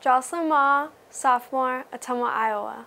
Jocelyn Ma, sophomore, Ottumwa, Iowa.